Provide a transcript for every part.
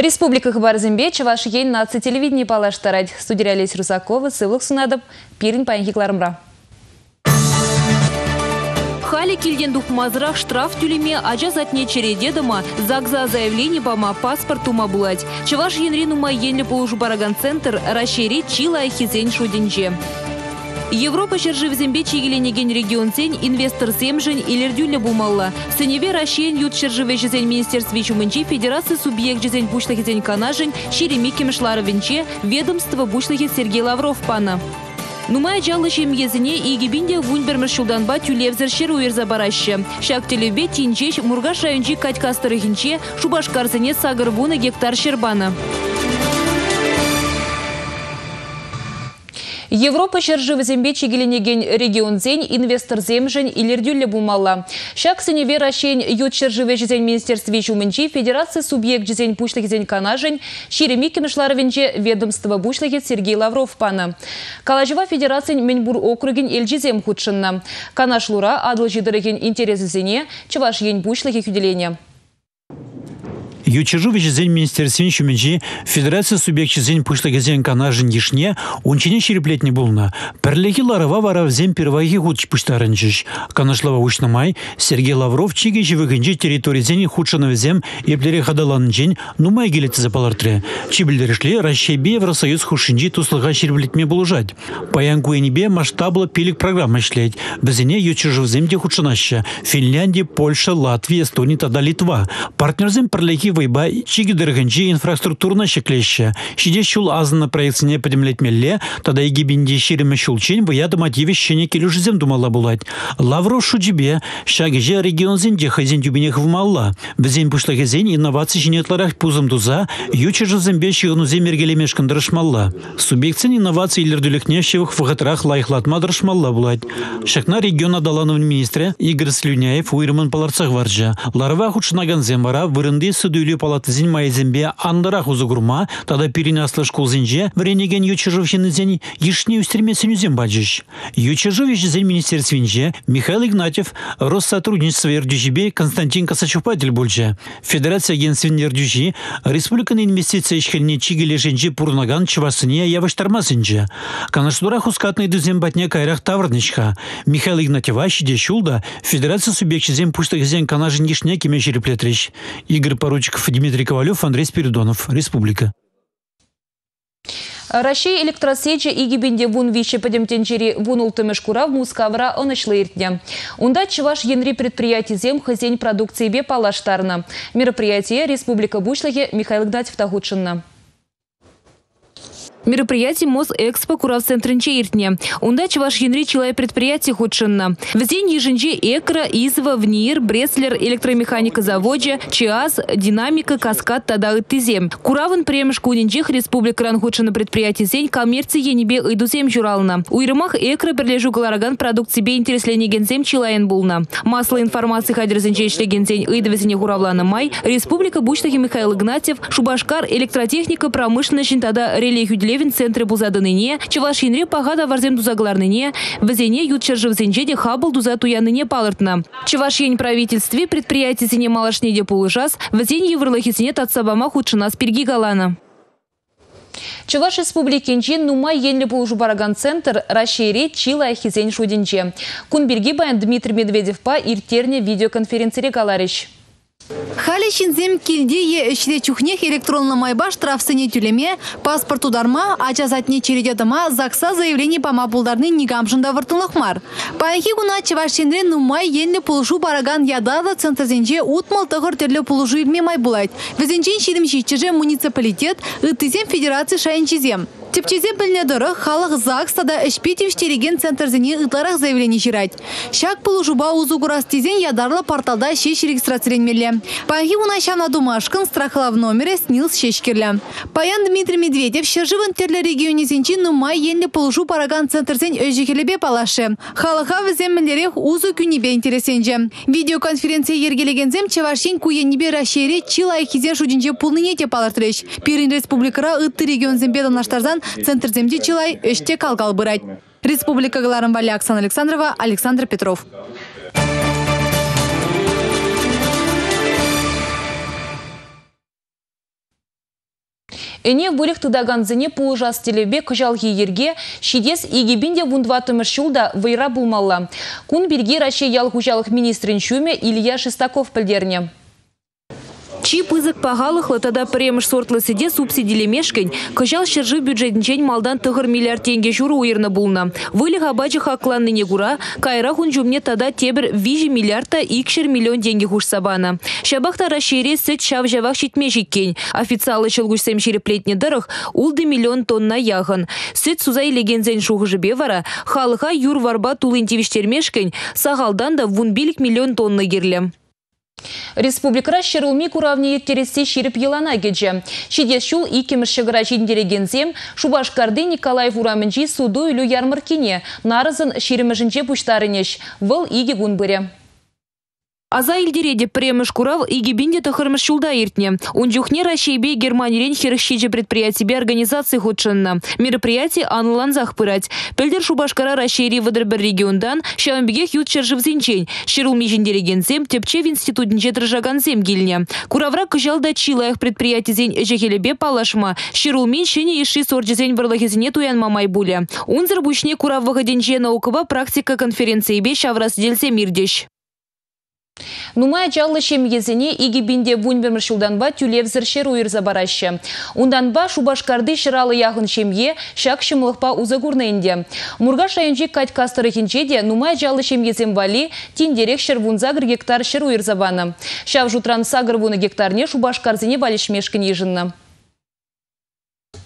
Республика Хабар-Зимбече, ваш ен на телевидении палаш тарать. Студия Олесь Русакова, Сывлых Сунадов, Пирин Паньхиклармра. Хали кильден дух мазрах штраф тюлеме а түлеме ажаз атне чередедіма, загза заявление бама паспорт ума булать. Чываш енрину ма енлі полужу бараган центр, расшири чила хизен шуденже. Европа чержи зембе чигеленеген регион сень инвестор семжен илердюльне бумалла. Сеневе Рашен ют черживе жизнь министерстве федерации субъект жизнь бушлахи зень канажень шереми кемшлары венче ведомство бушлахи Сергей Лавров пана. Нумай жалы шемгезіне игибинде вунбермір шулданба тюлевзір шер уерза барашы. Шак телебе тинчеш Мургаш райончи катькастырыхинче Шубашкарзіне сагыр гектар шербаны. Европа шержывы зембе регион зень инвестор земжен илердюлле бумалла. Шак сеневе рашень ют шержыве жизнь министерстве чумынчи федерация субъект зень канажень ширеми кемешларовенче ведомство бушлыхет Сергей Лавров пана. Калажева федерация Менбур округин эльжизем худшынна. Канаш лура адыл зене чываш ень бушлыхе күделения. Ючежу вежезен министерствен шуменжи федерация субъект чезен пышта газен канажын ешне ончине череплетне булна. Перлеги ларова вара взем перваги худ пыштарынчыш. Канашлава ушнамай Сергей Лавров чиге живыгынчи территории зен худшана взем еплере хадаланынчен нумай келеті запалартре. Чибілдерішле Россия Евросоюз хушинчи туслыға череплетме булужать. Паян куенебе масштаблы пилик программа шлеть. Безене ючежу земде худшанаща. Финляндия, Польша, Латвия, Эстония, тада Литва. Партнерзем перлеги вайба чиги дыргынчи инфраструктурна шеклеще. Шиде шул азына проектсіне подемлетмелле, тада иги бинде шириме шулчен ваяды мотиве шене келюшізем думала булать. Лавро шуджибе, шагеже регион зенде хазен дюбинех вмалла. Бізен пушлагезен инновация жинетларах пузым дуза, юче жызембе шигнузе мергелемешкін дырышмалла. Субъектсен инновация илердүлекне шевых вғытрах лайхлатма дырышмалла булать. Шакна региона далановын министре Игорь Слюняев уйрымын паларцах варжа. Ларва худшынаган зембара вырынды сүдүлі Юлия Палатызин майзембе андырақ узугурма, тада пирин аслыш кулзинже, вренеген ючежовщинызен ешне устермесен үзен баджиш. Ючежовщинызен министерствинже Михаил Игнатьев Россотрудничество Ердюжибе Константин Косачупатель больше. Федерация агентствен Ердюжи Республиканы инвестиция ишхельне чигелешенже пурнаган чывасыне яваштармасынже. Канаштура хускатный дүзен батне кайрах таврнышха. Михаил Игнатьева шиде шулда Федерация субъектчизен пуштагызен канажын ешне кеме жереплетреш. Игорь Поручик Новиков, Дмитрий Ковалев, Андрей Спиридонов. Республика. Россия электросечи и гибенде вун вище подемтенчери вун ултымеш курав мускавра онышлы иртне. Унда чеваш енри предприятий зем хозяин продукции бе палаштарна. Мероприятие Республика Бушлахе Михаил Игнатьев Тагучинна. Мероприятие Мосэкспо Курав центринче иртне. Унда чеваш енри чилай предприятие худшинна. В день еженче Экра, Изва, Внир, Бреслер, электромеханика заводе, ЧИАЗ, Динамика, Каскад, Тада Тизем. Куравын премеш кунинчех республика ран худшина предприятие зень коммерции енебе идузем журална. Уйрымах Экра берлежу галараган продукции бе интересленеген чилайен булна. Масло информации хадерзенче ишлеген зень идовезене хуравлана май. Республика Бучтахи Михаил Игнатьев, Шубашкар, электротехника, промышленность, тада религию Левин центре бузадыныне, Чевашинре пагада варзем дузагларныне, вазене ютчержевзенже де хабыл дуза туяныне палыртна. Чевашень правительстве предприятие сине малашне де пулыжас, вазене еврлахисине татсабама худшина спирги галана. Чуваш республикенче нума енлі бұлжу бараган центр расшире чила хизен шуденче. Кунберги баян Дмитрий Медведев па иртерне видеоконференции галарищ. Халі келде е ішіде чухнех майба штрафсыне тюлеме, паспорт ударма, ачазатне чередетіма, закса заявление по мабулдарны негамшында выртылық мар. Паяхи гуна нумай енлі пулышу бараган ядада центрзенже утмал тығыр терлі пулышу илме май булайт. Візенчен шитчеже муниципалитет, ытызем федерация шайынчизем. Тепчезе білнедірі халық ЗАГСтада ішпетев штереген центрзіне ұтларақ заявление жирать. Шак пылу жуба узу тезен ядарлы порталда шеш регистрацияленмелі. Панхи унайшана думашкын страхлав номере снилс шешкерлі. Паян Дмитрий Медведев шержывын терлі регионе зенчи нумай енлі пылушу параган центрзен өжекелебе палашы. Віземмелерек узу күнебе интересенже. Видеоконференция ергелегензем Чевашин куенебе рашере чилай хизен шудинже пулныне те палартырыш. Пирин республикара ытты регион зембедан центр земди чилай өште калгал бырать. Республика Галарым Оксана Александрова, Александр Петров. Эне бөлік тұдаганзыне пулжас телебе күжалғы ерге шидес егебінде вундватымыш шулда вайра бірге Рашей ял күжалық министрін шуме Илья Шестаков пілдерне. Чи пызык пағалықлы тада премыш сортлы сиде субсидили мешкень, кыжал шыржы бюджетінчен малдан тұғыр миллиард тенге жүру уйырны булна. Вылі ғабачы хакланны негура, кайра хун жумне тада тебір вижи миллиардта икшер миллион тенге хуш сабана. Шабақта рашере сыт шав жавақ шитме жиккен. Официалы чылгушсем шереплетне дырых, улды миллион тонна яғын. Сыт сузай легензен шуғыжы бевара, халыға юр варба тулын тивиштермешкень, сағалдан да вунбилік миллион тонна герлем. Республикара шырылми куравне еттересе шеріп елана кеже. Шидес шул икемішшігіра жиндерегензем Шубашкарды Николаев урамынжи суду үлі ярмаркине, нарызын шеремішінже пұштарынеш. Выл иге гун Аза илдереде премыш курав и гибинде тахырмыш шулда иртне. Унжухне Рашейбе Германирен хирышчиджи предприятие организации худшинна. Мероприятие анлан захпырать. Пельдер Шубашкара Рашейри выдырбір региондан шамбеге хют черживзинчень. Ширул межендерегенсем тепче в институтнче зем гильня. Куравра кыжалда чилаях предприятие зень эжехелебе палашма. Ширул мин иши сорджизень варлахизине туян мамай буля. Унзыр бушне курав выходенче наукова практика конференции бе шаврас дельсе мирдеш. Нумай жаллы шемгезіне игибинде вунбермір шулданба тюлевзір шер уйырза барашы. Унданба шубашкарды шыралы яғын шемге шак шымлықпа узагурнайынде. Мурга шайынжи кать кастыры де нумай жаллы шемгезен вали тиндерек шыр гектар шыр уйырзабаны. Шав жутран сагыр вуны гектарне шубашкарзіне валишмешкін ежынны.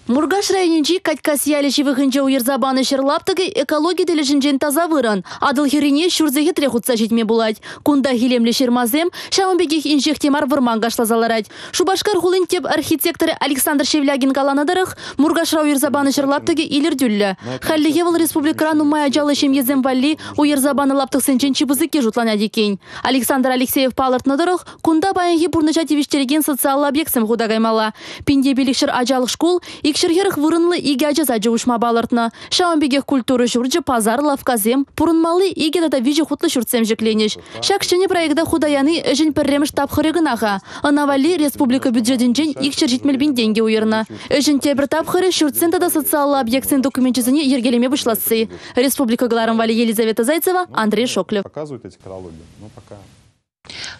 Мургаш районинчи катькас ялеши выхынче уйырзабаны шырлаптыгы экология делешінжен таза выран. Адыл херине шурзехе трехутса жетме булать. Кунда хилемле шермазем, шамынбегих инжех темар вырмангаш тазаларать. Шубашкар хулын теп архитектор Александр Шевлягин каланадырых, Мургашра уйырзабаны шырлаптыгы илер дүллі. Халлиге вал республикара нумай ажалы шемезем валли уйырзабаны лаптық сенчен чибызыке жутлана декень. Александр Алексеев палыртнадырых, кунда баянхи пурныча тивиштереген социал объектсем худагаймала. Пинде билікшір ажалық школ, Икшерхерх вырынлы иге ажаза жуышма балыртны. Шауанбегех культуры журджы пазар лавказем, пурынмалы иге дада вижи хутлы шуртсем жекленеш. Шакшыне проекта худаяны эжін пірреміш тапхырыгынаға. Анавали республика бюджетінчен икшер жетмелбин деньги уйырна. Эжін тебір тапхыры шуртсен тада социаллы объектсен документчизіне ергелеме бұшласы. Республика Галарым Елизавета Зайцева, Андрей Шоклев. Показывают эти. Ну, пока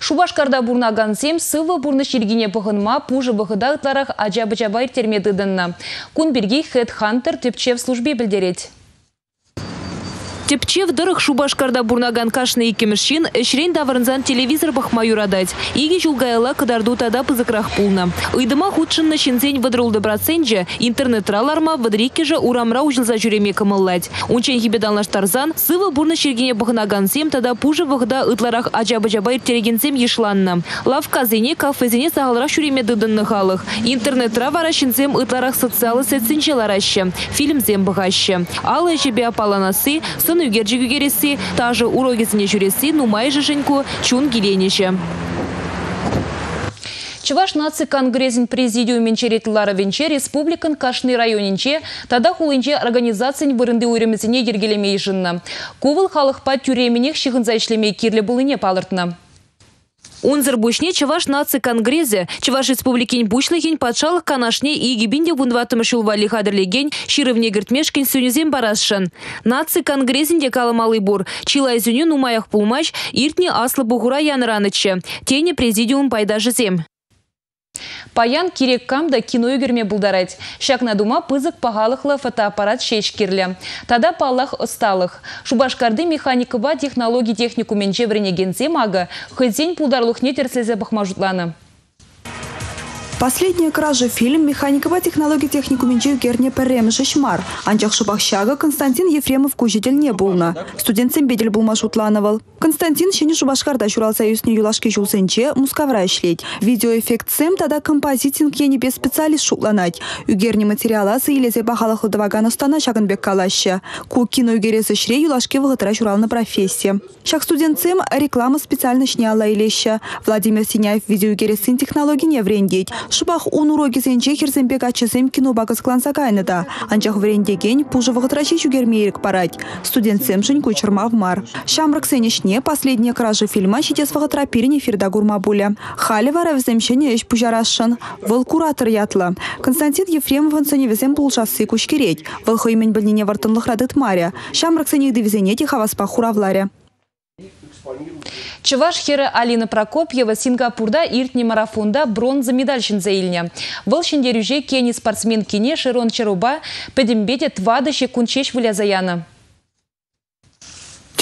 Шубашкарда бурнагансем сывы бурны шергине бұғынма пужы бұғыдағытларақ ажабы-жабайр термедыдынна. Кун біргей Хедхантер тепчев службе білдерет. Тепчев дырых шубашкарда бурнаган кашны икемешшин, эшрен даварынзан телевизор бахма юрадать. Иги жулгайла кадарду тада пызыкрах пулна. Уйдыма худшынна шинзень выдрулды процентже, интернет-раларма выдрике же урамра ужылза жүреме кымыллать. Унчен тарзан, сывы бурны шергене бахнаган сем тада пужы вғыда ытларах терегенсем ешланна. Лавка зене кафезене сағалра жүреме дыдынны халық. Интернет-ра вара шинзем ытларах социалы сетсінче лараще. Фильм зем бұғаще. Алы жебе апаланасы, сын үгерджі күгересі, тажы урогесіне жүресі нумай жышынку чун гиленеше. Чываш наци конгрессин президиумен черетілары венче республикан кашны районинче тада хулынче организациян вырынды уйремесіне ергелемей жынна. Кувыл халықпа тюременех шығынза ішлемей кирлі бұлыне. Унзыр бушне чаваш наци конгрезе, чаваш республикин бушлыгин патшалық канашне и гибинде вунватым шулвали хадырлеген ширывне гіртмешкин барасшын. Наци конгрезінде калымалы бур, чилай зюню нумаях пулмаш, иртне аслы бугура янранычы. Тені президиум пайда жызем. Паян керек камда кино егерме бұлдарайд. Шакна дума пызык пағалықлы фотоаппарат шешкерлі. Тада паллах ұсталық. Шубашкарды механикыва технологий техникумен жеврене гензе мага, хызен пулдарлық нетерслезе бұқмажутланы. Последняя кража фильм «Механикова технология технику менчев герне перем шишмар». Анчах шубахщага Константин Ефремов кужитель не булна. Студент бедель булма шутлановал. Константин шени шубашкарда шурал союзне юлашки жулсенче мускавра ишлеть. Видеоэффект сем тада композитинг ени без специалист шутланать. Үгерне материала сыйлезе бахалахлы даваган остана шагынбек калаща. Ку кино үгересі шре юлашки вғытыра шурал на профессия. Шак студентцем реклама специально шняла илеща. Владимир Синяев видео үгересін технологии не врендеть. Шубах ун уроки сенче херсемпек ачысем кино багыскланса кайны да. Анчах врендеген пужы вғытрачи чугермейрік парать. Студент семшін көчірма в мар. Шамрак сенешне последняя кража фильма щитес вғытра пирин эфирда гурма буля. Хали вара вземшене еш пужарашын. Выл куратор ятла. Константин Ефремов сеневесем пулшасы кушкереть. Выл хоймен білнене вартынлық радыт маря. Шамрак сенех дивизенети хаваспа хуравларе. Чываш хері Алина Прокопьева Сингапурда иртне марафонда бронза медальшін заилня. Бұл шендерюже кені спортсмен кене Широн Чаруба пәдімбеде твадыше кунчеш віля заяны.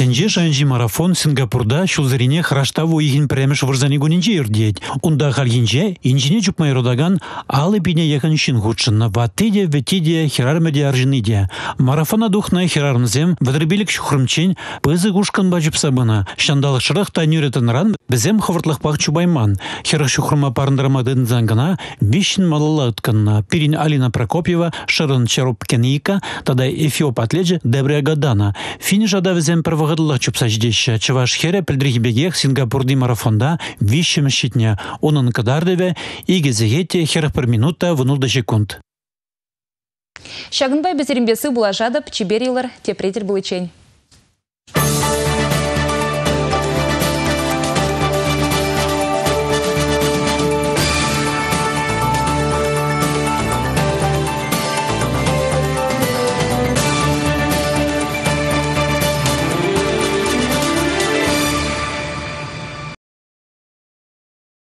Тенже шанжи марафон Сингапурда шулзарине храштаву игин премеш вырзани гунинче юрдеть. Унда халгинче инжине чупмай родаган алы бине яхан шин худшынна ваттиде ветиде херармеде аржиниде. Марафона духна херармзем вадрбилик шухрымчен пызы гушкан бачып сабына. Шандалық шырық та нүретен ран бізем хавыртлық пақ чубайман. Херах шухрыма парындырмадын зангана вишін малала ытканна. Пирин Алина Прокопьева шырын чаруп кенейка тадай эфиоп атледжи Дебре Гадана. Финиш ада візем правағыдылық чупса ждеща. Чываш хере пілдрихбегех Сингапурди марафонда вишім щитне. Онын кадардеве игезегете херах per минута внулда секунд. Шагынбай безерімбесі бұлажадып, чиберилар тепретер бұлычень.